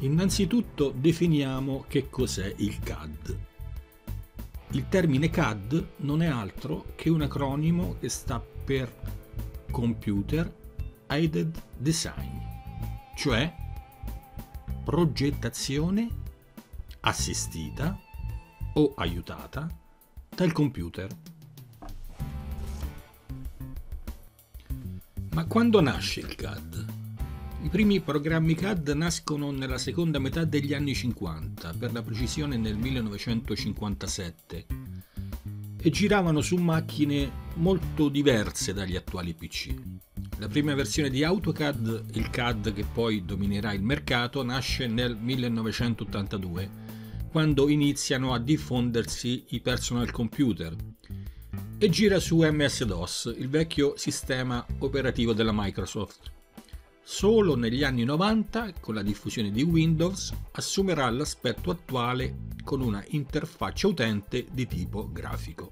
Innanzitutto definiamo che cos'è il CAD. Il termine CAD non è altro che un acronimo che sta per Computer Aided Design, cioè progettazione assistita o aiutata dal computer. Ma quando nasce il CAD? I primi programmi CAD nascono nella seconda metà degli anni 50, per la precisione nel 1957, e giravano su macchine molto diverse dagli attuali PC. La prima versione di AutoCAD, il CAD che poi dominerà il mercato, nasce nel 1982, quando iniziano a diffondersi i personal computer, e gira su MS-DOS, il vecchio sistema operativo della Microsoft. Solo negli anni 90, con la diffusione di Windows, assumerà l'aspetto attuale con una interfaccia utente di tipo grafico.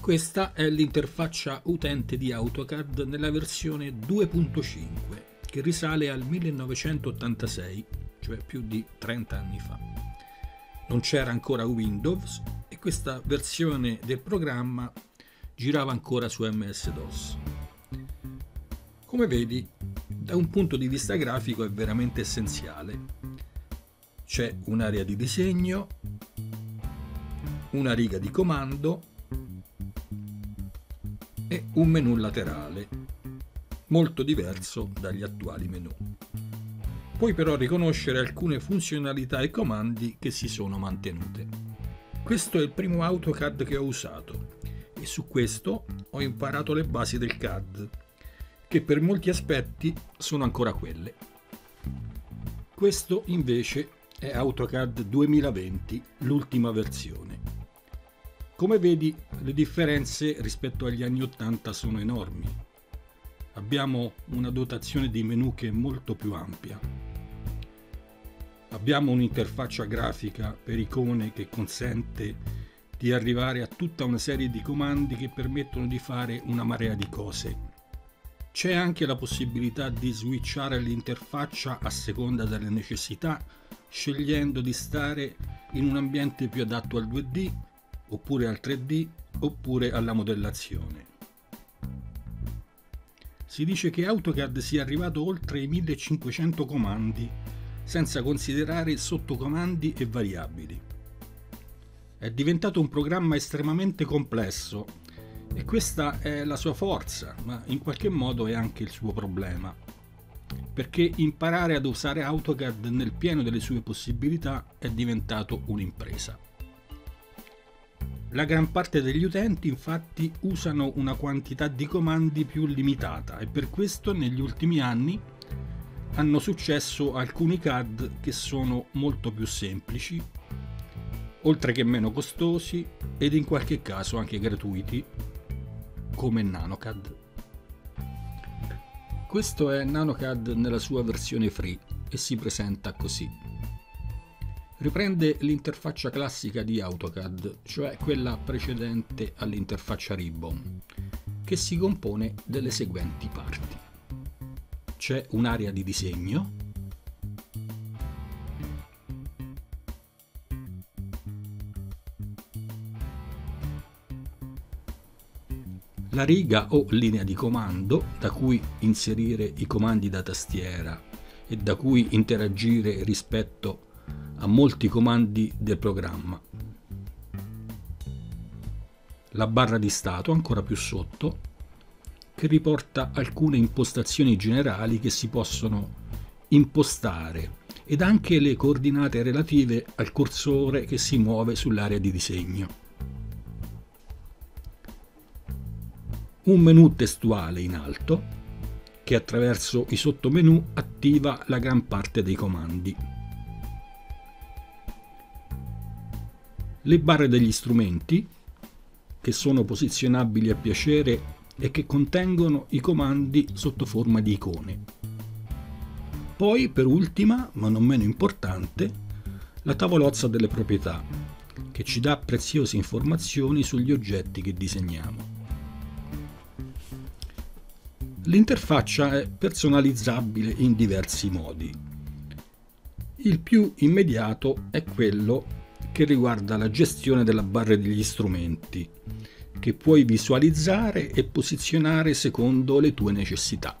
Questa è l'interfaccia utente di AutoCAD nella versione 2.5, che risale al 1986, cioè più di 30 anni fa. Non c'era ancora Windows e questa versione del programma girava ancora su MS-DOS. Come vedi, da un punto di vista grafico è veramente essenziale. C'è un'area di disegno, una riga di comando e un menu laterale, molto diverso dagli attuali menu. Puoi però riconoscere alcune funzionalità e comandi che si sono mantenute. Questo è il primo AutoCAD che ho usato e su questo ho imparato le basi del CAD che per molti aspetti sono ancora quelle. Questo invece è AutoCAD 2020, l'ultima versione. Come vedi, le differenze rispetto agli anni 80 sono enormi. Abbiamo una dotazione di menu che è molto più ampia. Abbiamo un'interfaccia grafica per icone che consente di arrivare a tutta una serie di comandi che permettono di fare una marea di cose c'è anche la possibilità di switchare l'interfaccia a seconda delle necessità, scegliendo di stare in un ambiente più adatto al 2D, oppure al 3D, oppure alla modellazione. Si dice che AutoCAD sia arrivato oltre i 1500 comandi, senza considerare sottocomandi e variabili. È diventato un programma estremamente complesso e questa è la sua forza, ma in qualche modo è anche il suo problema. Perché imparare ad usare AutoCAD nel pieno delle sue possibilità è diventato un'impresa. La gran parte degli utenti infatti usano una quantità di comandi più limitata e per questo negli ultimi anni hanno successo alcuni CAD che sono molto più semplici, oltre che meno costosi ed in qualche caso anche gratuiti come NanoCAD. Questo è NanoCAD nella sua versione free e si presenta così. Riprende l'interfaccia classica di AutoCAD, cioè quella precedente all'interfaccia Ribbon, che si compone delle seguenti parti. C'è un'area di disegno, la riga o linea di comando da cui inserire i comandi da tastiera e da cui interagire rispetto a molti comandi del programma. La barra di stato ancora più sotto che riporta alcune impostazioni generali che si possono impostare ed anche le coordinate relative al cursore che si muove sull'area di disegno. Un menu testuale in alto che attraverso i sottomenu attiva la gran parte dei comandi. Le barre degli strumenti che sono posizionabili a piacere e che contengono i comandi sotto forma di icone. Poi, per ultima, ma non meno importante, la tavolozza delle proprietà, che ci dà preziose informazioni sugli oggetti che disegniamo. L'interfaccia è personalizzabile in diversi modi. Il più immediato è quello che riguarda la gestione della barra degli strumenti, che puoi visualizzare e posizionare secondo le tue necessità.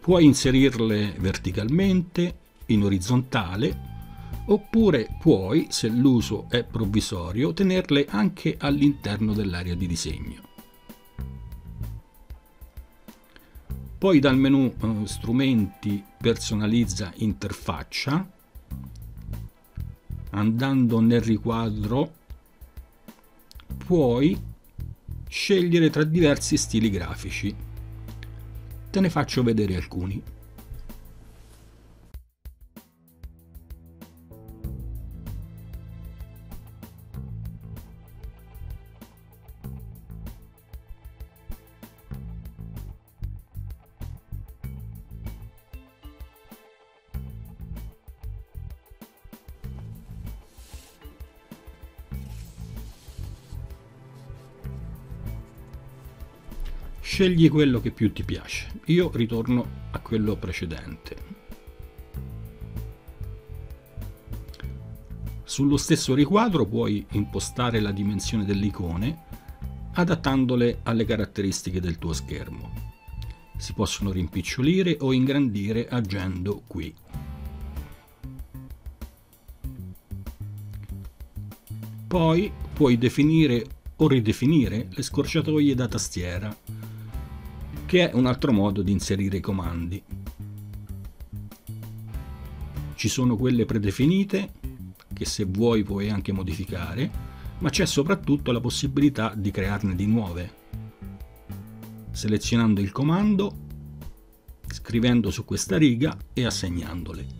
Puoi inserirle verticalmente, in orizzontale, oppure puoi, se l'uso è provvisorio, tenerle anche all'interno dell'area di disegno. Poi dal menu eh, Strumenti personalizza interfaccia, andando nel riquadro puoi scegliere tra diversi stili grafici Te ne faccio vedere alcuni. Scegli quello che più ti piace. Io ritorno a quello precedente. Sullo stesso riquadro puoi impostare la dimensione delle icone adattandole alle caratteristiche del tuo schermo. Si possono rimpicciolire o ingrandire agendo qui. Poi puoi definire o ridefinire le scorciatoie da tastiera che è un altro modo di inserire i comandi. Ci sono quelle predefinite, che se vuoi puoi anche modificare, ma c'è soprattutto la possibilità di crearne di nuove. Selezionando il comando, scrivendo su questa riga e assegnandole.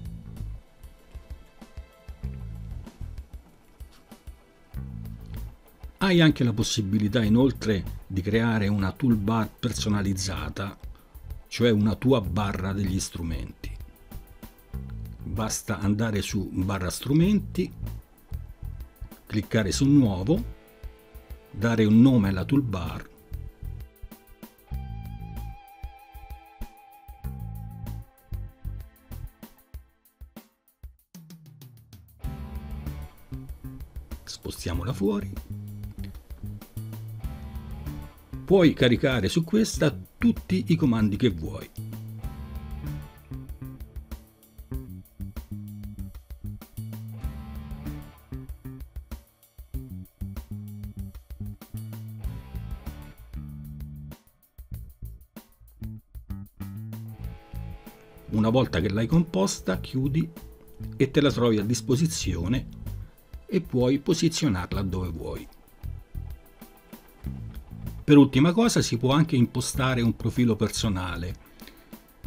Hai anche la possibilità inoltre di creare una toolbar personalizzata, cioè una tua barra degli strumenti. Basta andare su barra strumenti, cliccare su nuovo, dare un nome alla toolbar spostiamola fuori puoi caricare su questa tutti i comandi che vuoi. Una volta che l'hai composta, chiudi e te la trovi a disposizione e puoi posizionarla dove vuoi. Per ultima cosa si può anche impostare un profilo personale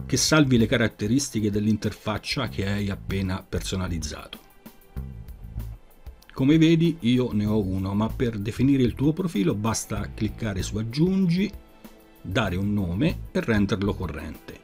che salvi le caratteristiche dell'interfaccia che hai appena personalizzato. Come vedi io ne ho uno, ma per definire il tuo profilo basta cliccare su aggiungi, dare un nome e renderlo corrente.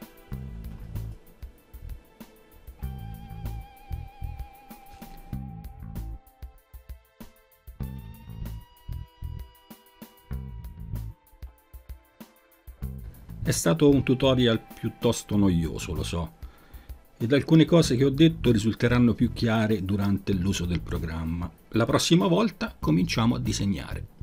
È stato un tutorial piuttosto noioso, lo so, ed alcune cose che ho detto risulteranno più chiare durante l'uso del programma. La prossima volta cominciamo a disegnare.